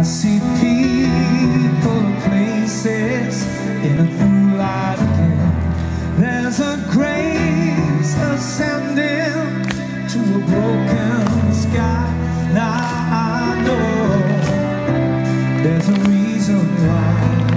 I see people places in a new light again. There's a grace ascending to a broken sky. Now I know there's a reason why.